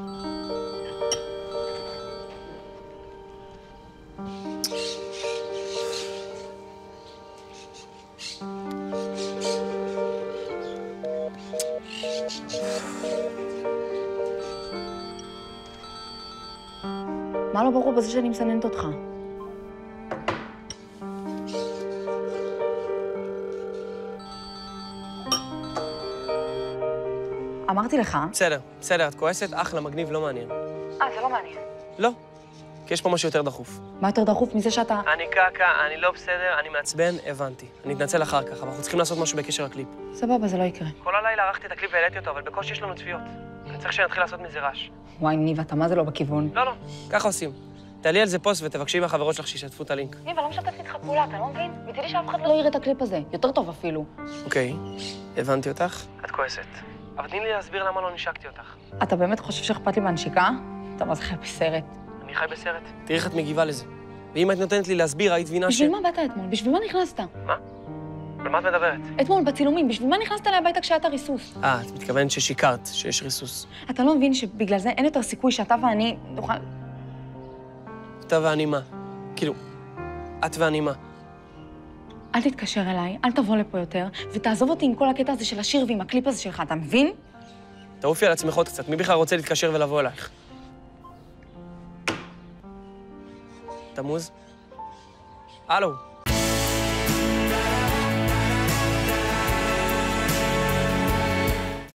מה לא ברור בזה שאני מסננת אותך? אמרתי לך. בסדר, בסדר, את כועסת, אחלה, מגניב, לא מעניין. אה, זה לא מעניין. לא, כי יש פה משהו יותר דחוף. מה יותר דחוף מזה שאתה... אני קקה, אני לא בסדר, אני מעצבן, הבנתי. אני אתנצל אחר כך, אבל אנחנו צריכים לעשות משהו בקשר לקליפ. סבבה, זה לא יקרה. כל הלילה ערכתי את הקליפ והעליתי אותו, אבל בקושי יש לנו צפיות. אני צריך שנתחיל לעשות מזה רעש. וואי, ניב, אתה מה זה לא בכיוון? לא, לא, ככה עושים. תעלי על זה פוסט ותבקשי מהחברות שלך שישתפו את הלינק. ניב, אני לא משתפת איתך פעולה, אתה לא מבין? מצידי שאף אחד לא יראה את הקליפ הזה. יותר טוב אפילו. אוקיי, הבנתי אותך. את כועסת. אבל תני לי להסביר למה לא נשקתי אותך. אתה באמת חושב שאכפת לי מהנשיקה? אתה מה זה חי בסרט. אני חי בסרט. תראי איך את מגיבה לזה. ואם את נותנת לי להסביר, היית מבינה ש... בשביל מה באת אתמול? בשביל מה נכנסת? על מה את מדברת? אתמול, בצילומים, בשביל מה נכנסת אליי הביתה כשהיה את הריסוס? אה, את מתכוונת ששיקרת, שיש ריסוס. אתה לא מבין שבגלל זה אין יותר סיכוי שאתה ואני נוכל... אתה ואני מה? כאילו, את ואני מה? אל תתקשר אליי, אל תבוא לפה יותר, ותעזוב אותי עם כל הקטע הזה של השיר ועם הקליפ הזה שלך, אתה מבין? תעופי על עצמך עוד קצת, מי בכלל רוצה להתקשר ולבוא אלייך? תמוז? הלו,